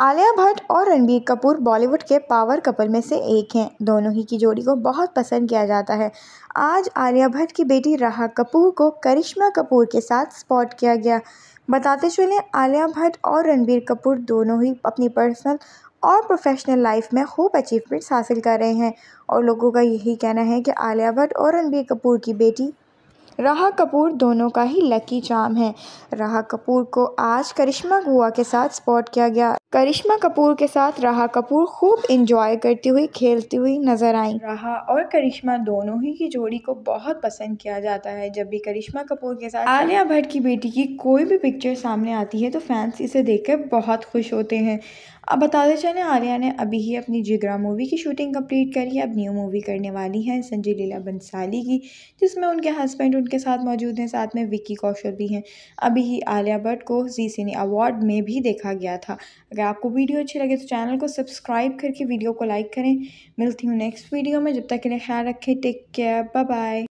आलिया भट्ट और रणबीर कपूर बॉलीवुड के power couple में से एक हैं। दोनों ही की जोड़ी को बहुत पसंद किया जाता है। आज आलिया भट्ट की बेटी राहा कपूर को करिश्मा कपूर के साथ स्पॉट किया गया। बताते चले, आलिया भट्ट और रणबीर कपूर दोनों ही अपनी पर्सनल और प्रोफेशनल लाइफ में खूब अचीवमेंट्स हासिल कर रहे हैं। और लोगों का यही कहना है कि आलिया भट्ट और रणबीर कपूर की बेटी राहा कपूर दोनों का ही लकी चाम है। राहा कपूर को आज करिश्मा गुआ के साथ स्पॉट किया गया। करिश्मा कपूर के साथ राहा कपूर खूब इंजॉय करती हुई, खेलती हुई नज़र आई। राहा और करिश्मा दोनों ही की जोड़ी को बहुत पसंद किया जाता है। जब भी करिश्मा कपूर के साथ आलिया भट्ट की बेटी की कोई भी पिक्चर सामने आती है तो फैंस इसे देखकर बहुत खुश होते हैं। अब बताते चले, आलिया ने अभी ही अपनी जिगरा मूवी की शूटिंग कंप्लीट करी है। अब न्यू मूवी करने वाली है संजय लीला बंसाली की, जिसमें उनके हस्बैंड साथ मौजूद हैं, साथ में विक्की कौशल भी हैं। अभी ही आलिया भट्ट को जी सिने अवार्ड में भी देखा गया था। अगर आपको वीडियो अच्छी लगे तो चैनल को सब्सक्राइब करके वीडियो को लाइक करें। मिलती हूँ नेक्स्ट वीडियो में, जब तक के लिए ख्याल रखें, टेक केयर बाय